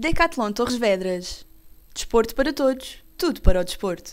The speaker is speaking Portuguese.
Decathlon Torres Vedras. Desporto para todos, tudo para o desporto.